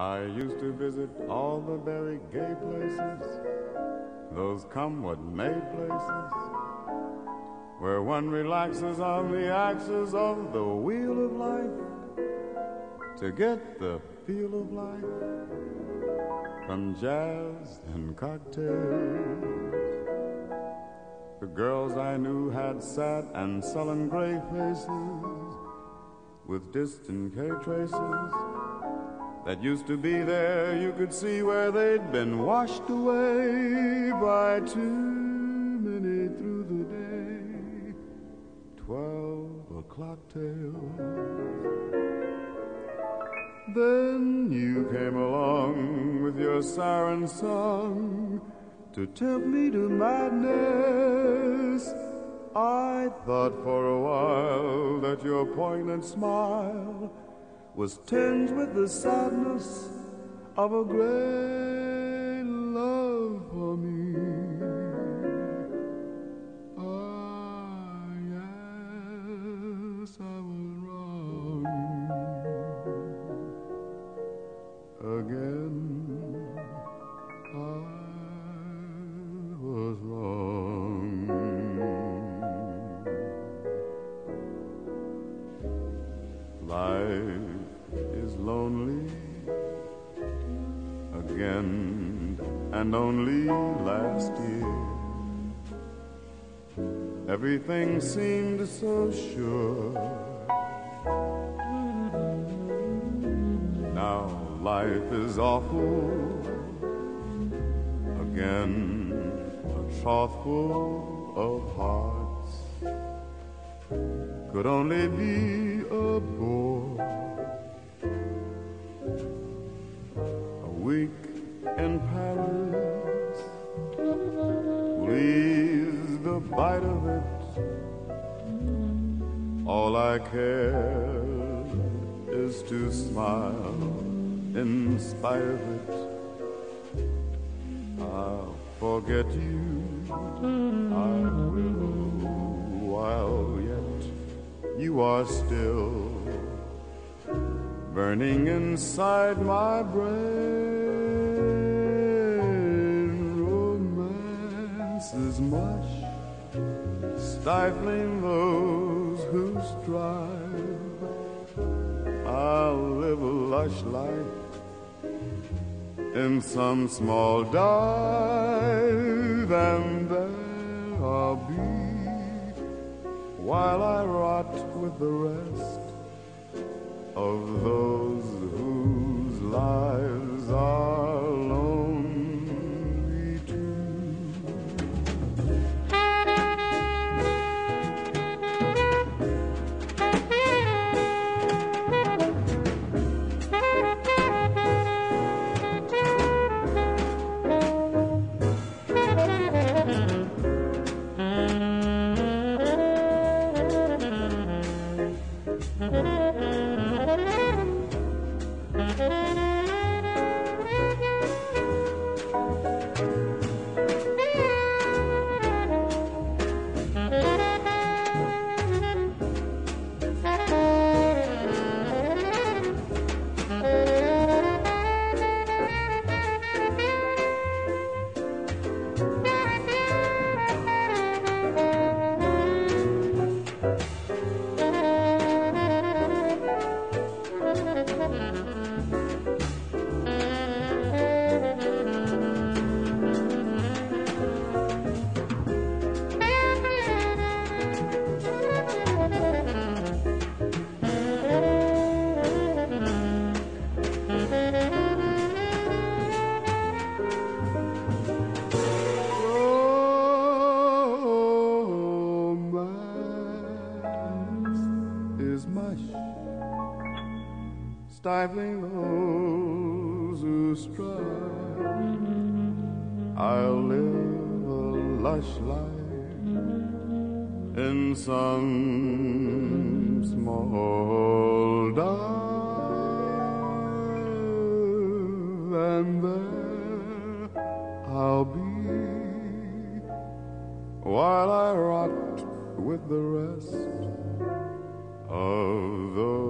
I used to visit all the very gay places, those come what may places, where one relaxes on the axis of the wheel of life to get the feel of life. From jazz and cocktails. The girls I knew had sad and sullen gray faces with distant K traces that used to be there. You could see where they'd been washed away by too many through the day. Twelve o'clock tales. Then you came along with your siren song to tempt me to madness. I thought for a while that your poignant smile was tinged with the sadness of a great love for me. Ah, yes, I was wrong again. I was wrong. Life lonely again, and only last year everything seemed so sure. Now life is awful again, a trough full of hearts could only be a bore. In Paris leaves the bite of it. All I care is to smile in spite of it. I'll forget you, I will, while yet you are still burning inside my brain. Is much, stifling those who strive. I'll live a lush life in some small dive, and there I'll be while I rot with the rest of those whose lives Stifling those who strive. I'll live a lush life in some small dive, and there I'll be while I rot with the rest of those